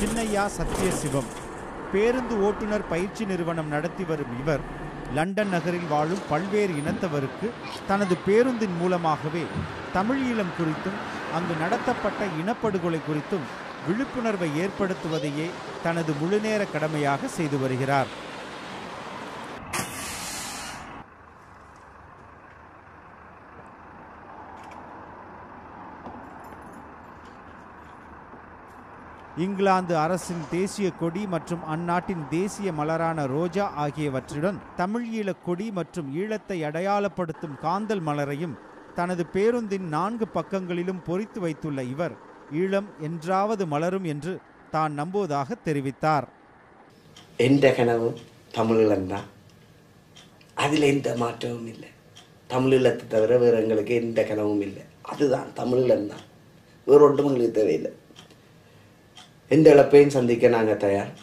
சின்னையா சத்யசிவம். பேருந்து ஓட்டுநர் பயிற்சி நிறுவனம் நடத்தி வரும் இவர் லண்டன் நகரில் வாழும் பல்வேறு இனத்தவருக்கு தனது பேருந்தின் மூலமாகவே தமிழ் ஈழம் குறித்தும் அங்கு நடத்தப்பட்ட இனப்படுகொலை குறித்தும் விழிப்புணர்வை ஏற்படுத்துவதையே தனது முழுநேர கடமையாக செய்து வருகிறார். இங்கிலாந்து அரசின் தேசிய கொடி மற்றும் அந்நாட்டின் தேசிய மலரான ரோஜா ஆகியவற்றுடன் தமிழ் ஈழக் கொடி மற்றும் ஈழத்தை அடையாளப்படுத்தும் காந்தல் மலரையும் தனது பேருந்தின் நான்கு பக்கங்களிலும் பொறித்து வைத்துள்ள இவர் ஈழம் என்றாவது மலரும் என்று தான் நம்புவதாக தெரிவித்தார். எந்த கனவு தமிழீழம்தான் அதில் எந்த மாற்றமும் இல்லை. தமிழீழத்தை தவிர வேறு எங்களுக்கு எந்த கனவும் இல்லை. அதுதான் தமிழீழம்தான் வேறு ஒன்றும் எங்களுக்கு தேவையில்லை. எந்த இழப்பையும் சந்திக்க நாங்கள் தயார்.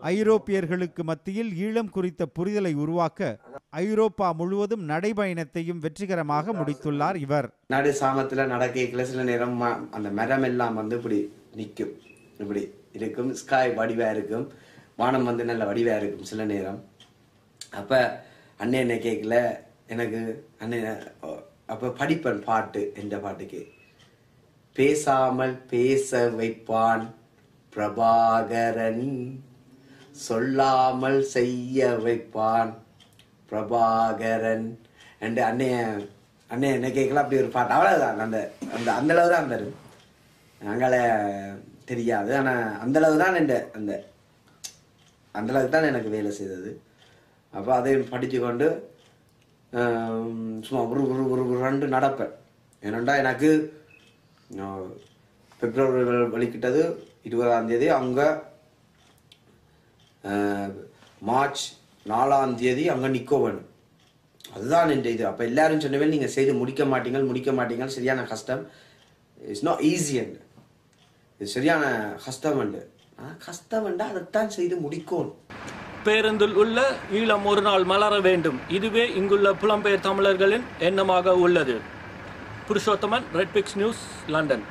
ஐரோப்பியர்களுக்கு மத்தியில் ஈழம் குறித்த புரிதலை உருவாக்க ஐரோப்பா முழுவதும் நடைபயணத்தையும் வெற்றிகரமாக முடித்துள்ளார் இவர். நடு சாமத்தில் நடக்கல சில நேரம் ம- அந்த மரம் எல்லாம் வந்து இப்படி நிற்கும் இப்படி இருக்கும். ஸ்காய் வடிவாக இருக்கும். வானம் வந்து நல்ல வடிவாக இருக்கும் சில நேரம். அப்போ அண்ணன் என்ன கேட்கல எனக்கு அண்ணன் அப்போ படிப்பேன் பாட்டு எந்த பாட்டுக்கு? பேசாமல் பேச வைப்பான். பிரபாகரன் சொல்லாமல் செய்ய வைப்பான் பிரபாகரன். அண்ட் அண்ணைய அன்னைய என்ன கேட்கல அப்படி ஒரு பாட்டு. அவ்வளோதான் அந்த அந்த அந்த அளவு தான் அந்த நாங்களே தெரியாது. ஆனால் அந்தளவு தான் இந்த அந்த அந்தளவுக்கு தான் எனக்கு வேலை செய்தது. அப்போ அதையும் படித்து கொண்டு சும்மா ஒரு ஒரு ஒரு ரெண்டு நடப்பேன். ஏனண்டா எனக்கு பிப்ரவரி வெளிக்கிட்டது இருபதாம் தேதி. அங்கே மார்ச் நாலாம் தேதி அங்கே நிற்க வேணும். அதுதான் என்ற இது. அப்போ எல்லாரும் சொன்னவே நீங்கள் செய்து முடிக்க மாட்டீங்க முடிக்க மாட்டீங்க சரியான கஷ்டம். இட்ஸ் நாட் ஈஸி அண்ட் இது சரியான கஷ்டம் உண்டு ஆனால் கஷ்டம் உண்டு அதைத்தான் செய்து முடிக்கணும். பேருந்தில் உள்ள ஈழம் ஒரு நாள் மலர வேண்டும். இதுவே இங்குள்ள புலம்பெயர் தமிழர்களின் எண்ணமாக உள்ளது. Purushothaman red pix news London